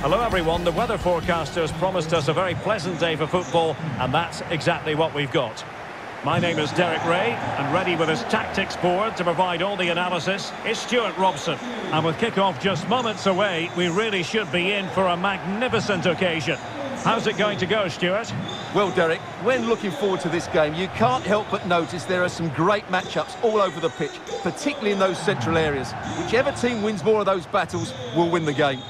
Hello everyone, the weather forecasters promised us a very pleasant day for football and that's exactly what we've got. My name is Derek Ray and ready with his tactics board to provide all the analysis is Stuart Robson. And with kick-off just moments away, we really should be in for a magnificent occasion. How's it going to go, Stuart? Well, Derek, when looking forward to this game, you can't help but notice there are some great matchups all over the pitch, particularly in those central areas. Whichever team wins more of those battles will win the game.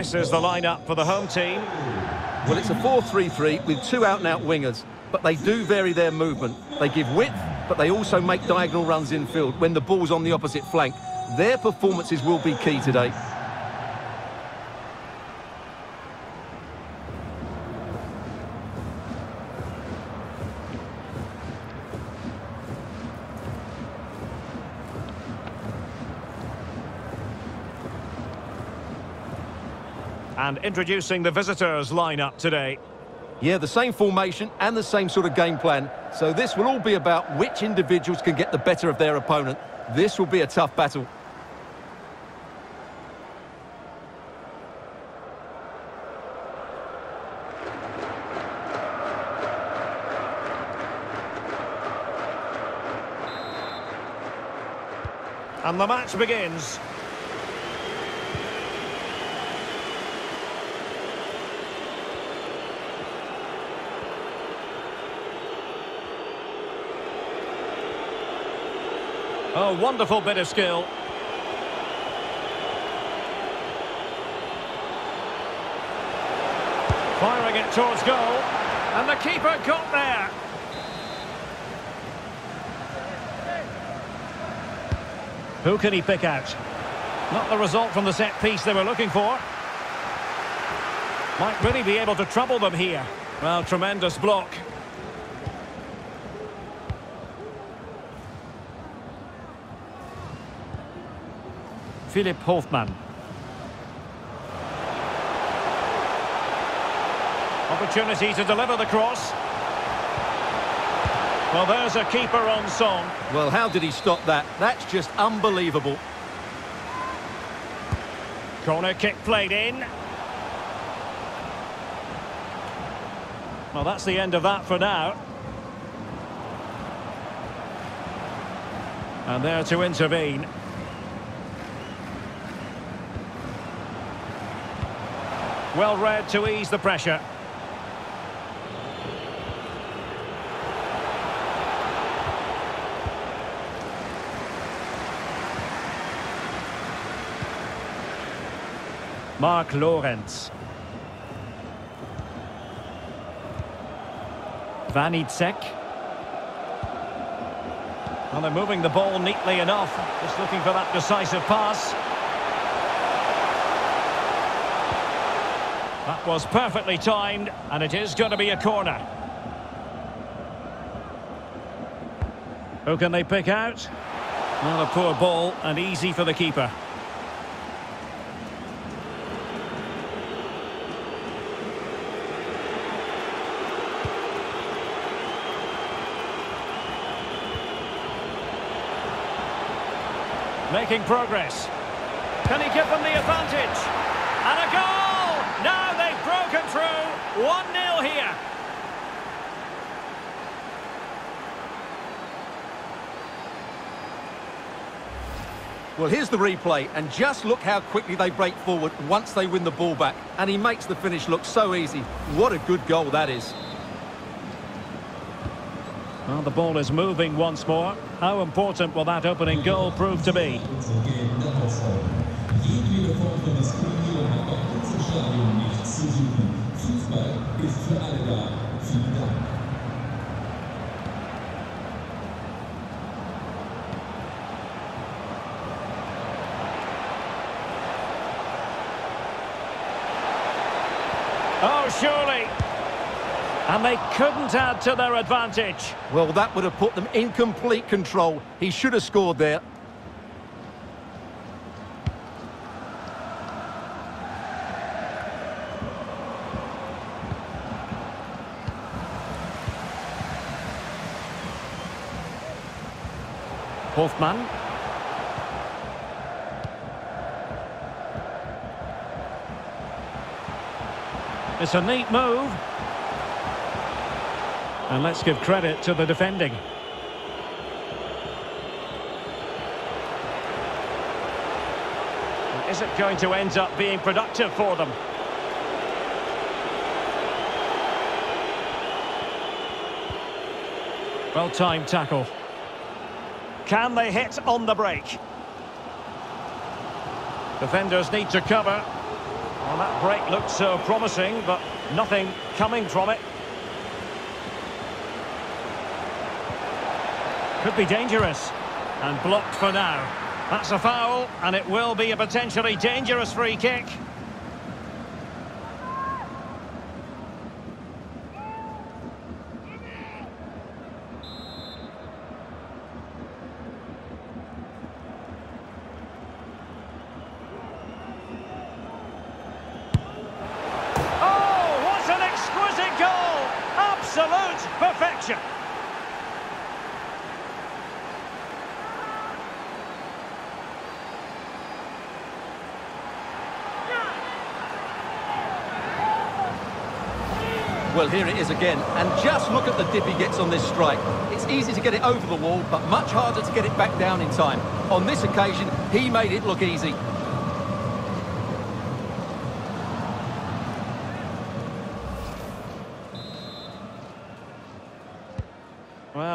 This is the lineup for the home team. Well, it's a 4-3-3 with two out-and-out -out wingers, but they do vary their movement. They give width, but they also make diagonal runs in field when the ball's on the opposite flank. Their performances will be key today. And introducing the visitors lineup today. Yeah, the same formation and the same sort of game plan. So this will all be about which individuals can get the better of their opponent. This will be a tough battle. And the match begins. Oh, wonderful bit of skill. Firing it towards goal. And the keeper got there. Who can he pick out? Not the result from the set piece they were looking for. Might really be able to trouble them here. Well, tremendous block. Philipp Hofmann. Opportunity to deliver the cross. Well, there's a keeper on song. Well, how did he stop that? That's just unbelievable. Corner kick played in. Well, that's the end of that for now. And there to intervene. Well read to ease the pressure. Marc Lorenz. Wanitzek. Well, they're moving the ball neatly enough. Just looking for that decisive pass. That was perfectly timed, and it is going to be a corner. Who can they pick out? Not a poor ball, and easy for the keeper. Making progress. Can he give them the advantage? And a goal! Now they've broken through. 1-0 here. Well, here's the replay, and just look how quickly they break forward once they win the ball back. And he makes the finish look so easy. What a good goal that is. Well, the ball is moving once more. How important will that opening goal prove to be? surely. And they couldn't add to their advantage. Well, that would have put them in complete control. He should have scored there. Hofmann. It's a neat move. And let's give credit to the defending. Is it going to end up being productive for them? Well-timed tackle. Can they hit on the break? Defenders need to cover. That break looked so uh, promising, but nothing coming from it. Could be dangerous. And blocked for now. That's a foul, and it will be a potentially dangerous free kick. Oh, what an exquisite goal! Absolute perfection! Well, here it is again. And just look at the dip he gets on this strike. It's easy to get it over the wall, but much harder to get it back down in time. On this occasion, he made it look easy.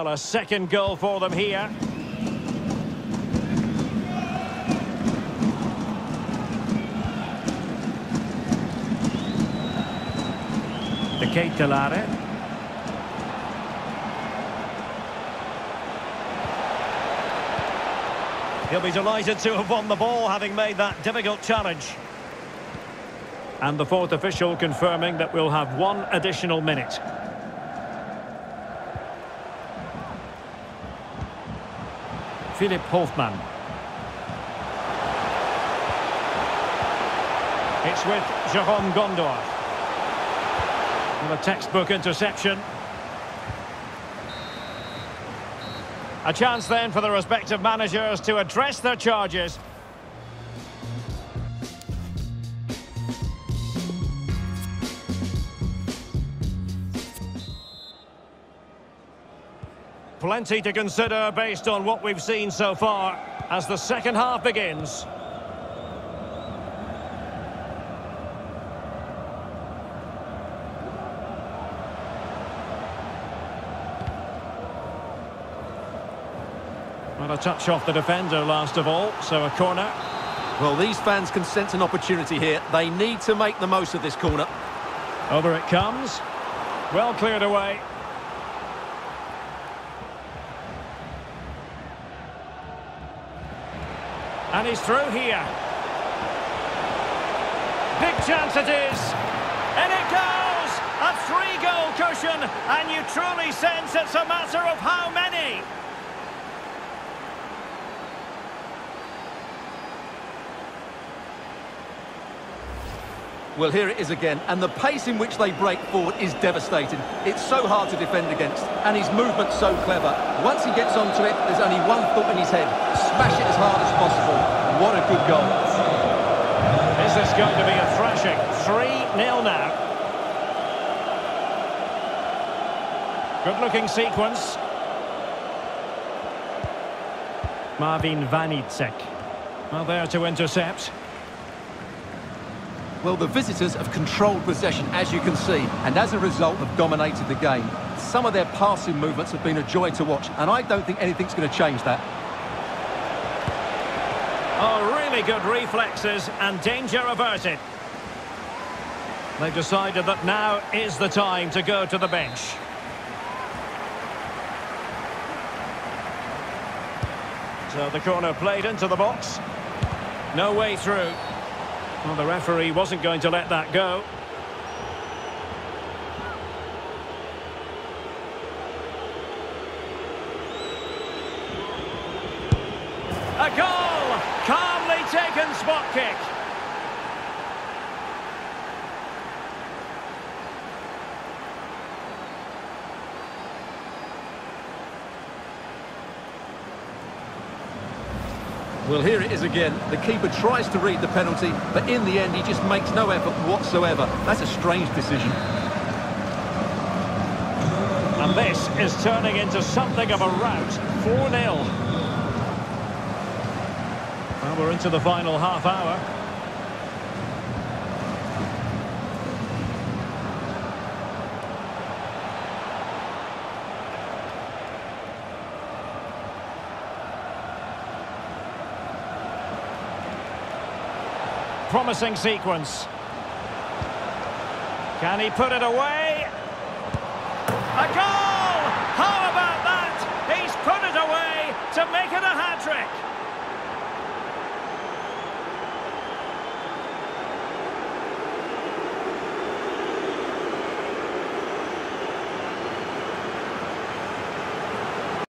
Well, a second goal for them here. The De Ketelaere. He'll be delighted to have won the ball, having made that difficult challenge. And the fourth official confirming that we'll have one additional minute. Philipp Hofmann. It's with Jerome Gondorf. A textbook interception. A chance then for the respective managers to address their charges. Plenty to consider based on what we've seen so far as the second half begins. Well, a touch off the defender last of all, so a corner. Well, these fans can sense an opportunity here. They need to make the most of this corner. Over it comes. Well cleared away. And he's through here. Big chance it is. And it goes! A three-goal cushion, and you truly sense it's a matter of how many. Well, here it is again, and the pace in which they break forward is devastating. It's so hard to defend against, and his movement's so clever. Once he gets onto it, there's only one thought in his head. Smash it as hard as possible. What a good goal. Is this going to be a thrashing? 3-0 now. Good-looking sequence. Marvin Wanitzek. Well, there to intercept. Well, the visitors have controlled possession, as you can see, and as a result have dominated the game. Some of their passing movements have been a joy to watch, and I don't think anything's going to change that. Oh, really good reflexes and danger averted. They've decided that now is the time to go to the bench. So the corner played into the box. No way through. Well, the referee wasn't going to let that go. spot kick. Well, here it is again. The keeper tries to read the penalty, but in the end, he just makes no effort whatsoever. That's a strange decision. And this is turning into something of a rout. 4-0. Well, we're into the final half hour. Promising sequence. Can he put it away? A goal!